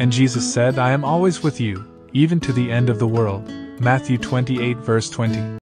And Jesus said, I am always with you, even to the end of the world. Matthew 28, verse 20.